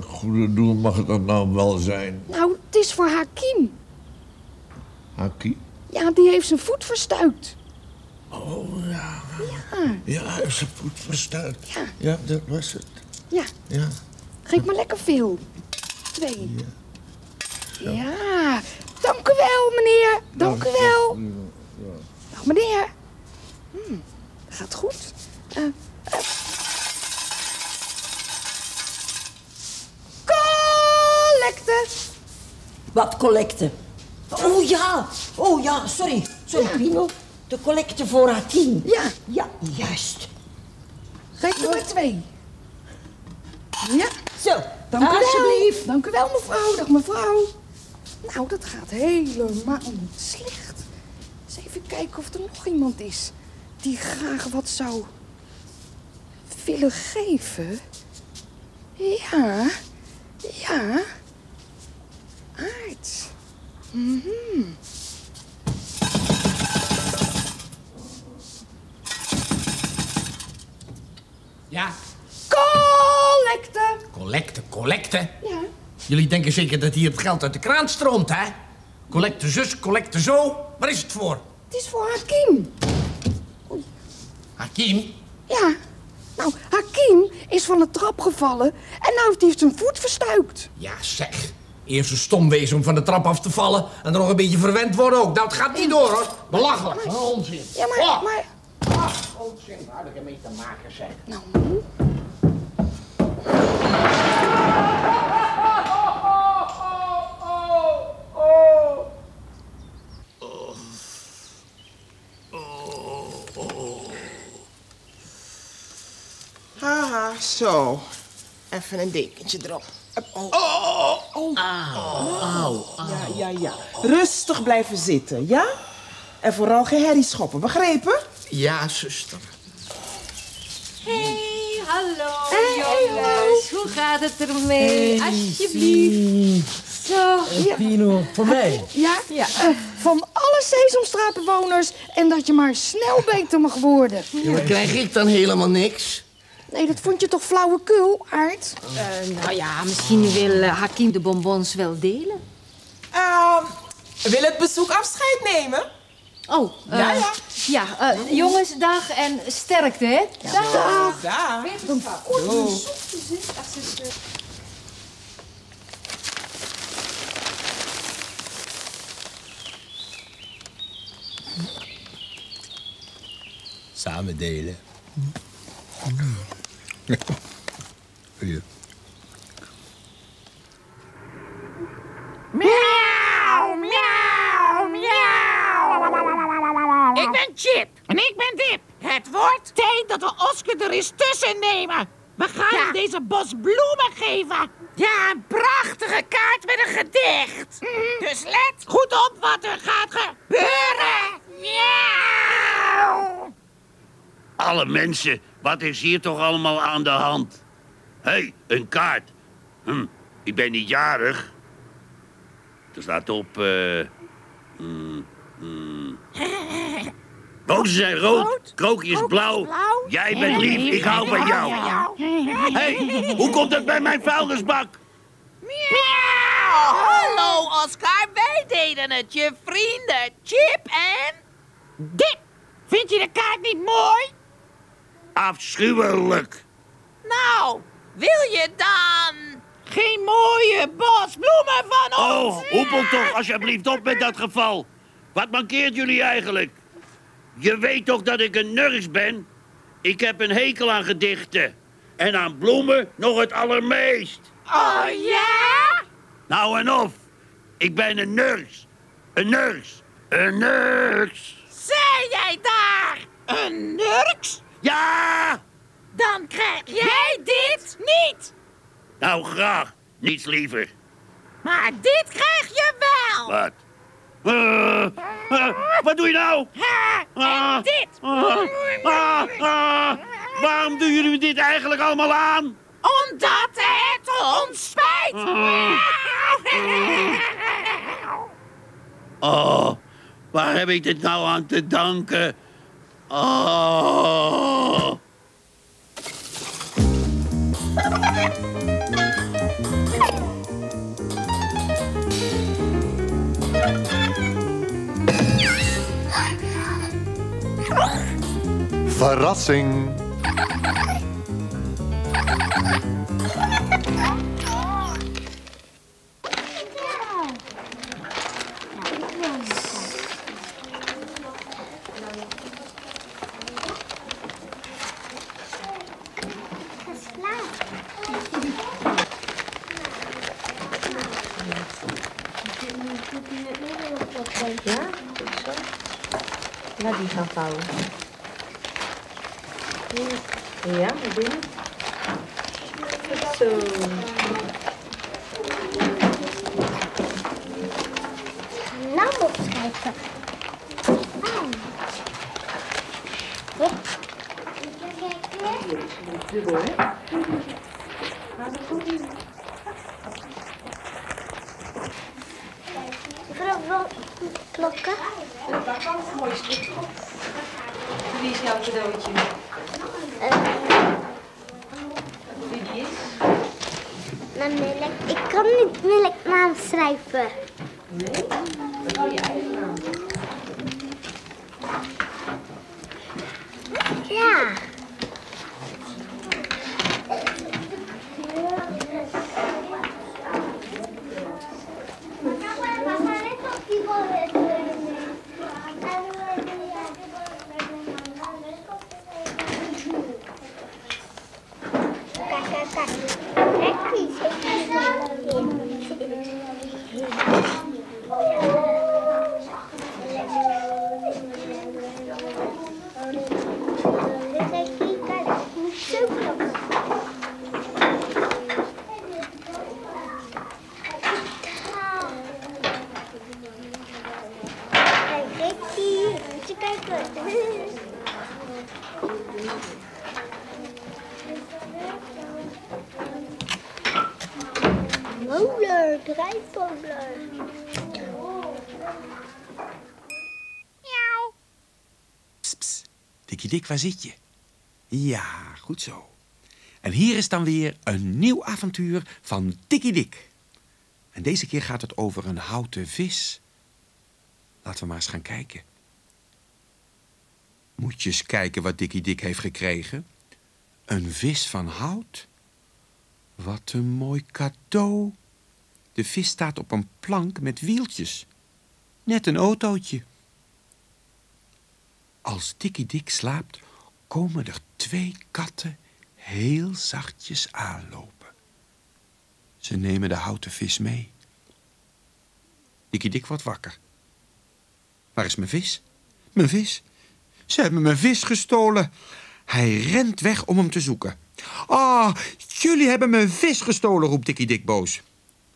Welk goede doel mag dat nou wel zijn? Nou, het is voor Hakim. Haki? Ja, die heeft zijn voet verstuikt. Oh ja. Ja, Ja, hij heeft zijn voet verstuikt. Ja. Ja, dat was het. ja. Ja. Geef me lekker veel. Twee. Ja. Dank u wel, meneer. Dank u wel. Dag, meneer. Hm, gaat goed. Eh. Collecte. Wat collecte? Oh ja, oh ja, sorry. Sorry, Pino. De collecte voor Hakim. Ja. Ja, juist. Geef me maar twee. Ja. Zo, Dank u wel. alsjeblieft. Dank u wel, mevrouw. Dag, mevrouw. Nou, dat gaat helemaal niet slecht. Eens even kijken of er nog iemand is die graag wat zou willen geven. Ja, ja. Aard. Mhm. Ja, Collecte. collecte, collecte. Ja. Jullie denken zeker dat hier het geld uit de kraan stroomt, hè? Collecte zus, collecte zo. Waar is het voor? Het is voor Hakim. Hakim? Ja. Nou, Hakim is van de trap gevallen en nou heeft hij zijn voet verstuikt. Ja, zeg. Eerst zo stom wezen om van de trap af te vallen... en dan nog een beetje verwend worden ook. Nou, het gaat niet door, hoor. Belachelijk. Wat een onzin. Ja, maar... Oh, maar ah, onzin. Waar ik ermee te maken, zeg. nou, Haha, zo. Even een dekentje erop. Oh, oh, Ja, ja, ja. Rustig blijven zitten, ja? En vooral geen herrie schoppen, begrepen? Ja, zuster. Hey, hallo jongens. Hoe gaat het ermee? Alsjeblieft. Zo. Pino, voor mij. ja, ja. eh, van alle Sesamstraatbewoners en dat je maar snel beter mag worden. Ja, maar krijg ik dan helemaal niks? Nee, dat vond je toch flauwekul, Aard? Eh, nou ja, misschien wil eh, Hakim de bonbons wel delen. Ehm, wil het bezoek afscheid nemen? Oh, eh, Ja, ja. ja, eh, jongens, dag en sterkte, hè? Dag. Daar. Samen delen. Hier. Miauw, miauw, miauw. Ik ben Chip en ik ben Dip. Het wordt tijd dat we Oscar er eens tussen nemen. We gaan hem deze bos bloemen geven. Ja, een prachtige kaart met een gedicht. Dus let goed op wat er gaat gebeuren. Miauw. Alle mensen, wat is hier toch allemaal aan de hand? Hé, hey, een kaart. Hm, ik ben niet jarig. Er staat op... eh mm, mm. Rozen zijn rood, krookje is blauw. Jij bent lief, ik hou van jou. Hé, hey, hoe komt het bij mijn vuilnisbak? Miauw. Hallo Oscar, wij deden het. Je vrienden Chip en... Dip. Vind je de kaart niet mooi? Afschuwelijk. Nou, wil je dan geen mooie bos bloemen van ons? Oh, hoepel toch alsjeblieft op met dat geval. Wat mankeert jullie eigenlijk? Je weet toch dat ik een nurks ben? Ik heb een hekel aan gedichten. En aan bloemen nog het allermeest. Oh ja? Nou en of. Ik ben een nurks. Een nurks. Een nurks. Zei jij daar? Een nurks? Ja! Dan krijg jij dit niet. Nou, graag. Niets liever. Maar dit krijg je wel. Wat? Eh, eh, wat doe je nou? Ha, Ah, en dit. ah, ah, waarom doen jullie dit eigenlijk allemaal aan? Omdat het ons spijt. Oh, waar heb ik dit nou aan te danken? Oh. Verrassing. Vouwen. Ja, naar binnen. Goed zo. Naam opschrijven. Hop. Dubbel, hè? Ik wil ook wel klokken. Wie is jouw cadeautje? Is? Mijn melk. Ik kan niet melknaam schrijven. Nee? Dat wil je eigen naam. Ja. Kijk, Ricky. Moet je kijken. Molen, drijfmolen. Dikkie Dik, waar zit je? Ja, goed zo. En hier is dan weer een nieuw avontuur van Dikkie Dik. En deze keer gaat het over een houten vis. Laten we maar eens gaan kijken. Moet je eens kijken wat Dikkie Dik heeft gekregen. Een vis van hout. Wat een mooi cadeau. De vis staat op een plank met wieltjes. Net een autootje. Als Dikkie Dik slaapt, komen er twee katten heel zachtjes aanlopen. Ze nemen de houten vis mee. Dikkie Dik wordt wakker. Waar is mijn vis? Mijn vis? Ze hebben mijn vis gestolen. Hij rent weg om hem te zoeken. Ah, jullie hebben mijn vis gestolen, roept Dikkie Dik boos.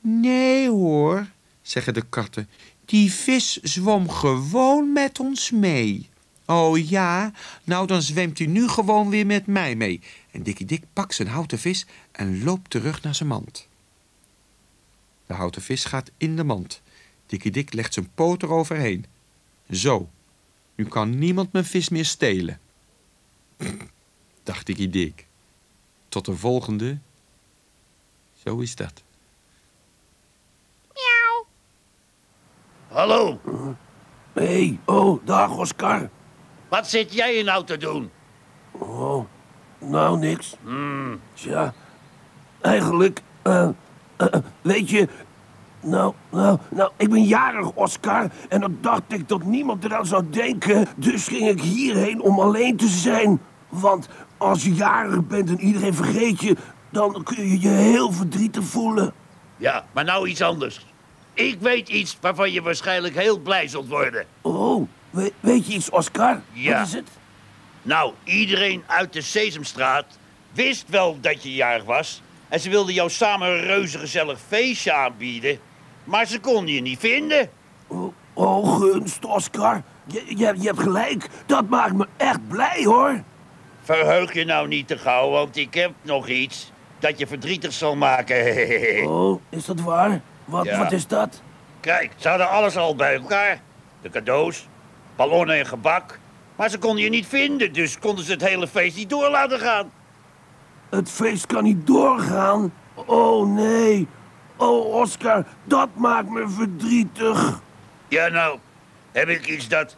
Nee hoor, zeggen de katten. Die vis zwom gewoon met ons mee. Oh ja, nou dan zwemt hij nu gewoon weer met mij mee. En Dikkie Dik pakt zijn houten vis en loopt terug naar zijn mand. De houten vis gaat in de mand. Dikkie Dik legt zijn poot eroverheen. Zo, nu kan niemand mijn vis meer stelen. Dacht Dikkie Dik. Tot de volgende. Zo is dat. Hallo, Hé, hey, oh, dag Oscar. wat zit jij hier nou te doen? Oh, nou niks. Hmm, Tja, eigenlijk, eh, eh, weet je, Nou, nou, nou, ik ben jarig, Oscar. En dan dacht ik dat niemand eraan zou denken. Dus ging ik hierheen om alleen te zijn. Want als je jarig bent en iedereen vergeet je... dan kun je je heel verdrietig voelen. Ja, maar nou iets anders. Ik weet iets waarvan je waarschijnlijk heel blij zult worden. Oh, we- weet je iets, Oscar? Ja. Wat is het? Nou, iedereen uit de Sesamstraat wist wel dat je jarig was. En ze wilden jou samen een reuze gezellig feestje aanbieden. Maar ze konden je niet vinden. Oh, gunst, Oscar. Je, je, je hebt gelijk. Dat maakt me echt blij, hoor. Verheug je nou niet te gauw, want ik heb nog iets dat je verdrietig zal maken. Oh, is dat waar? Wat, Ja. wat is dat? Kijk, ze hadden alles al bij elkaar. De cadeaus, ballonnen en gebak. Maar ze konden je niet vinden, dus konden ze het hele feest niet door laten gaan. Het feest kan niet doorgaan. Oh, nee. Oh, Oscar, dat maakt me verdrietig. Ja, nou, heb ik iets dat...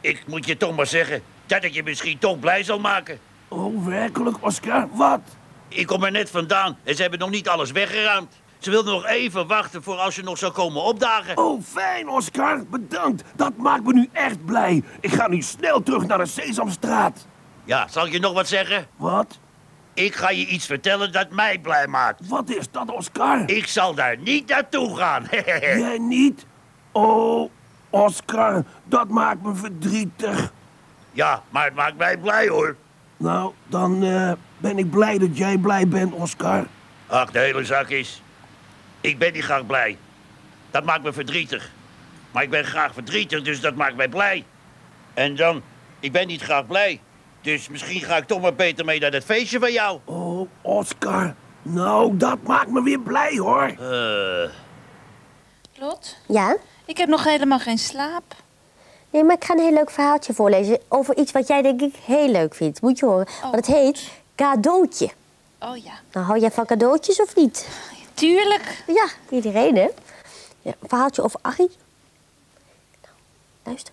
Ik moet je toch maar zeggen, dat het je misschien toch blij zal maken. Oh, werkelijk, Oscar? Wat? Ik kom er net vandaan en ze hebben nog niet alles weggeruimd. Ze wilden nog even wachten voor als je nog zou komen opdagen. Oh, fijn, Oscar. Bedankt. Dat maakt me nu echt blij. Ik ga nu snel terug naar de Sesamstraat. Ja, zal ik je nog wat zeggen? Wat? Ik ga je iets vertellen dat mij blij maakt. Wat is dat, Oscar? Ik zal daar niet naartoe gaan. Jij niet? Oh, Oscar, dat maakt me verdrietig. ja, maar het maakt mij blij hoor. Nou, dan eh, ben ik blij dat jij blij bent, Oscar. Ach, de hele zak is. Ik ben niet graag blij. Dat maakt me verdrietig. Maar ik ben graag verdrietig, dus dat maakt mij blij. En dan, ik ben niet graag blij. Dus misschien ga ik toch maar beter mee naar dat feestje van jou. Oh, Oscar. Nou, dat maakt me weer blij, hoor. Eh, Lot, Ja? ik heb nog helemaal geen slaap. Nee, maar ik ga een heel leuk verhaaltje voorlezen over iets wat jij denk ik heel leuk vindt. Moet je horen. Want het heet cadeautje. Oh ja. Nou, hou jij van cadeautjes of niet? Tuurlijk. Ja, iedereen hè. Ja, een verhaaltje over Arrie. Nou, luister.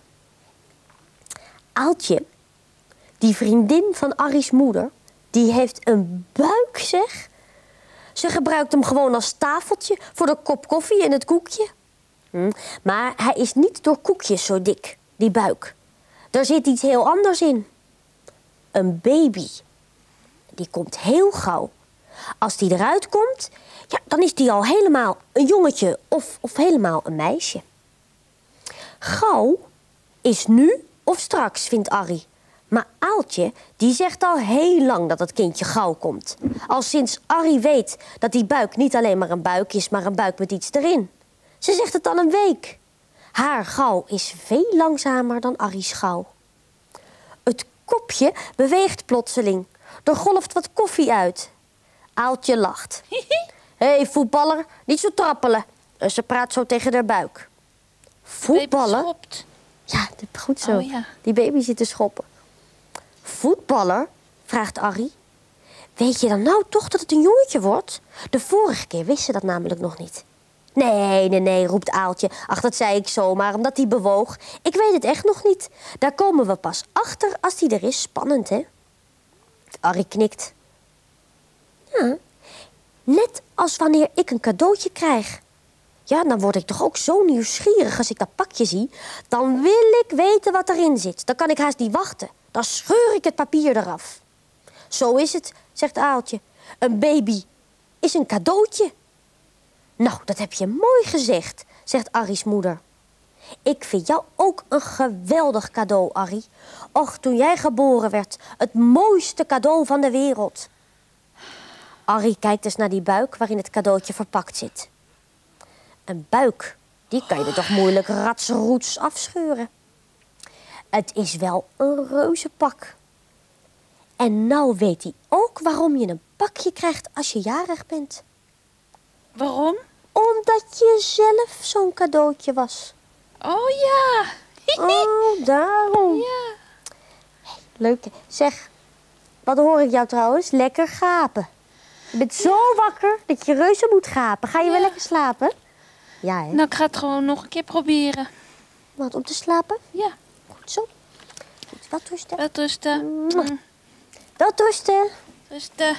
Aaltje, die vriendin van Arries moeder, die heeft een buik zeg. Ze gebruikt hem gewoon als tafeltje voor de kop koffie en het koekje. Hm, Maar hij is niet door koekjes zo dik, die buik. Er zit iets heel anders in. Een baby. Die komt heel gauw. Als die eruit komt, ja, dan is die al helemaal een jongetje of, of helemaal een meisje. Gauw is nu of straks, vindt Arrie. Maar Aaltje, die zegt al heel lang dat het kindje gauw komt. Al sinds Arrie weet dat die buik niet alleen maar een buik is, maar een buik met iets erin. Ze zegt het al een week. Haar gauw is veel langzamer dan Arrie's gauw. Het kopje beweegt plotseling. Er golft wat koffie uit. Aaltje lacht. Hé, hey, voetballer, niet zo trappelen. En Ze praat zo tegen haar buik. Voetballen? Ja, dat- goed zo. Oh, ja. Die baby zit te schoppen. Voetballer? vraagt Arrie. Weet je dan nou toch dat het een jongetje wordt? De vorige keer wist ze dat namelijk nog niet. Nee, nee, nee, roept Aaltje. Ach, dat zei ik zomaar, omdat hij bewoog. Ik weet het echt nog niet. Daar komen we pas achter als die er is. Spannend, hè? Arrie knikt. Ja, net als wanneer ik een cadeautje krijg. Ja, dan word ik toch ook zo nieuwsgierig als ik dat pakje zie. Dan wil ik weten wat erin zit. Dan kan ik haast niet wachten. Dan scheur ik het papier eraf. Zo is het, zegt Aaltje. Een baby is een cadeautje. Nou, dat heb je mooi gezegd, zegt Arries moeder. Ik vind jou ook een geweldig cadeau, Arrie. Och, toen jij geboren werd, het mooiste cadeau van de wereld. Arrie kijkt eens naar die buik waarin het cadeautje verpakt zit. Een buik, die kan je er toch moeilijk ratsroets afscheuren. Het is wel een reuzenpak. En nou weet hij ook waarom je een pakje krijgt als je jarig bent. Waarom? Omdat je zelf zo'n cadeautje was. Oh ja. Oh, daarom. Ja. Leuk. Zeg, wat hoor ik jou trouwens? Lekker gapen. Je bent zo wakker dat je reuze moet gapen. Ga je wel lekker slapen? Ja, hè? Nou, ik ga het gewoon nog een keer proberen. Wat, om te slapen? Ja. Goed zo. Goed, wat rusten. Wel rusten. Wel rusten. Rusten.